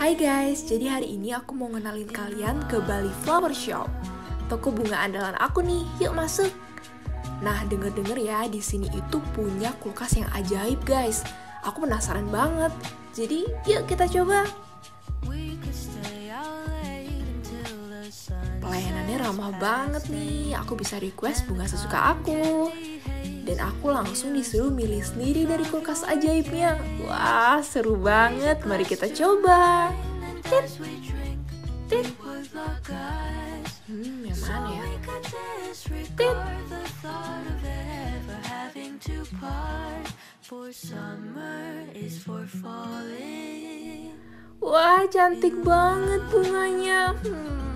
Hai guys, jadi hari ini aku mau ngenalin kalian ke Bali Flower Shop. Toko bunga andalan aku nih, yuk masuk. Nah, denger-denger ya, di sini itu punya kulkas yang ajaib guys. Aku penasaran banget. Jadi, yuk kita coba. Pelayanannya ramah banget nih. Aku bisa request bunga sesuka aku dan aku langsung disuruh milih sendiri dari kulkas ajaibnya. Wah, seru banget. Mari kita coba. Tit. Tit. Hmm, yang mana ya? Tit. Wah, cantik banget bunganya. Hmm.